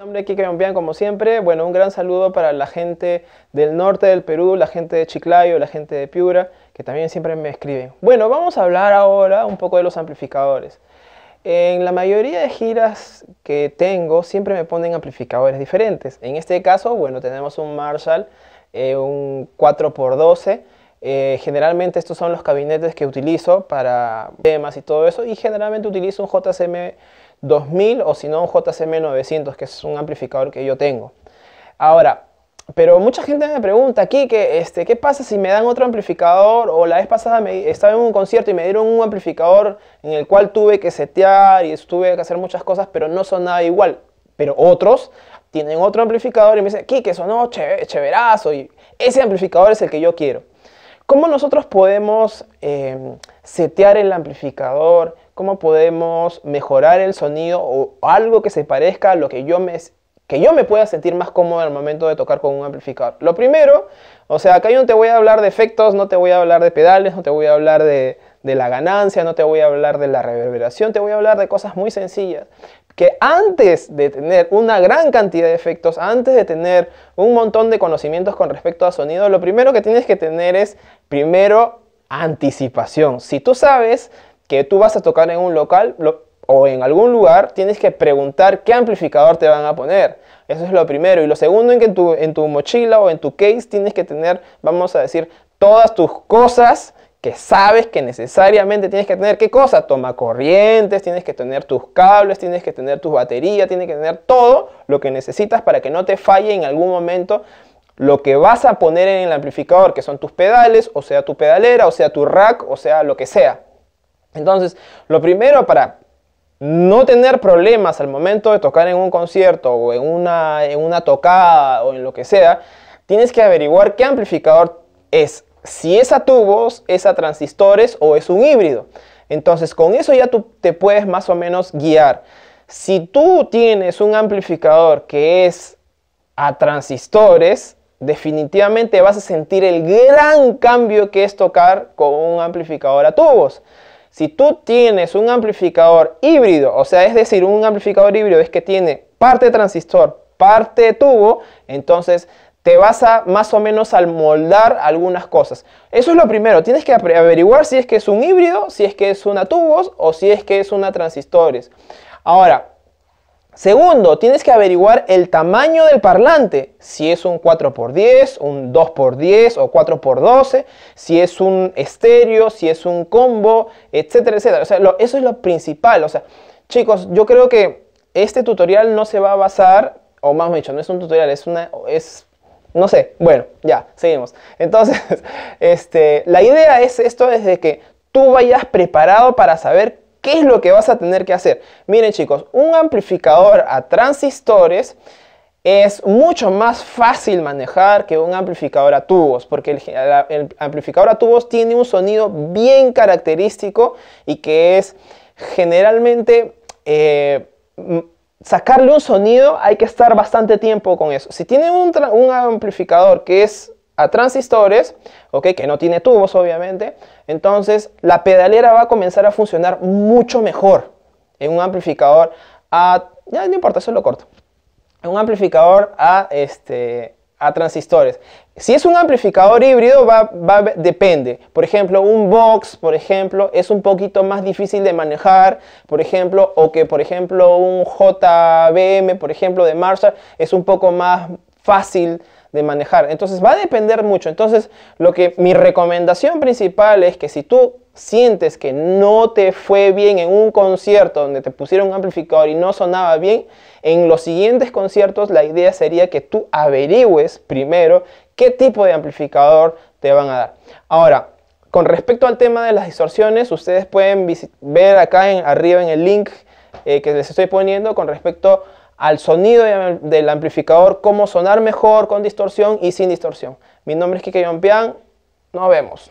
Nombre Kike Yompian, como siempre. Bueno, un gran saludo para la gente del norte del Perú, la gente de Chiclayo, la gente de Piura, que también siempre me escriben. Bueno, vamos a hablar ahora un poco de los amplificadores. En la mayoría de giras que tengo siempre me ponen amplificadores diferentes. En este caso, bueno, tenemos un Marshall, eh, un 4x12. Eh, generalmente estos son los gabinetes que utilizo para temas y todo eso. Y generalmente utilizo un JCM 2000 o si no un JCM 900, que es un amplificador que yo tengo. Ahora, pero mucha gente me pregunta aquí que, este, ¿qué pasa si me dan otro amplificador? O la vez pasada estaba en un concierto y me dieron un amplificador en el cual tuve que setear y tuve que hacer muchas cosas, pero no sonaba igual. Pero otros tienen otro amplificador y me dicen, que sonó chéverazo y ese amplificador es el que yo quiero. ¿Cómo nosotros podemos em, setear el amplificador? ¿Cómo podemos mejorar el sonido o algo que se parezca a lo que yo me, que yo me pueda sentir más cómodo al momento de tocar con un amplificador? Lo primero, o sea, acá yo no te voy a hablar de efectos, no te voy a hablar de pedales, no te voy a hablar de, de la ganancia, no te voy a hablar de la reverberación, te voy a hablar de cosas muy sencillas que antes de tener una gran cantidad de efectos, antes de tener un montón de conocimientos con respecto a sonido, lo primero que tienes que tener es, primero, anticipación. Si tú sabes que tú vas a tocar en un local o en algún lugar, tienes que preguntar qué amplificador te van a poner. Eso es lo primero. Y lo segundo, en que en tu, en tu mochila o en tu case tienes que tener, vamos a decir, todas tus cosas que sabes que necesariamente tienes que tener qué cosa, toma corrientes, tienes que tener tus cables, tienes que tener tus baterías, tienes que tener todo lo que necesitas para que no te falle en algún momento lo que vas a poner en el amplificador, que son tus pedales, o sea tu pedalera, o sea tu rack, o sea lo que sea. Entonces, lo primero para no tener problemas al momento de tocar en un concierto o en una, en una tocada o en lo que sea, tienes que averiguar qué amplificador es si es a tubos, es a transistores o es un híbrido. Entonces con eso ya tú te puedes más o menos guiar. Si tú tienes un amplificador que es a transistores, definitivamente vas a sentir el gran cambio que es tocar con un amplificador a tubos. Si tú tienes un amplificador híbrido, o sea, es decir, un amplificador híbrido es que tiene parte transistor, parte tubo, entonces te vas a más o menos al moldar algunas cosas. Eso es lo primero, tienes que averiguar si es que es un híbrido, si es que es una tubos o si es que es una transistores. Ahora, segundo, tienes que averiguar el tamaño del parlante, si es un 4x10, un 2x10 o 4x12, si es un estéreo, si es un combo, etcétera, etcétera. Eso es lo principal. O sea, chicos, yo creo que este tutorial no se va a basar, o más dicho, no es un tutorial, es una... Es no sé, bueno, ya, seguimos. Entonces, este, la idea es esto, es de que tú vayas preparado para saber qué es lo que vas a tener que hacer. Miren chicos, un amplificador a transistores es mucho más fácil manejar que un amplificador a tubos, porque el, amplificador a tubos tiene un sonido bien característico y que es generalmente... Eh, sacarle un sonido hay que estar bastante tiempo con eso. Si tiene un, amplificador que es a transistores, okay, que no tiene tubos obviamente, entonces la pedalera va a comenzar a funcionar mucho mejor en un amplificador a, ya no importa, eso lo corto, en un amplificador a, este, a transistores. Si es un amplificador híbrido, va, depende. Por ejemplo, un box, por ejemplo, es un poquito más difícil de manejar, por ejemplo, o que, por ejemplo, un JBM, por ejemplo, de Marshall, es un poco más fácil de manejar. Entonces va a depender mucho. Entonces, lo que mi recomendación principal es que si tú sientes que no te fue bien en un concierto donde te pusieron un amplificador y no sonaba bien, en los siguientes conciertos la idea sería que tú averigües primero qué tipo de amplificador te van a dar. Ahora, con respecto al tema de las distorsiones, ustedes pueden ver acá en, arriba en el link eh, que les estoy poniendo con respecto al sonido del amplificador, cómo sonar mejor con distorsión y sin distorsión. Mi nombre es Kike Yompian, nos vemos.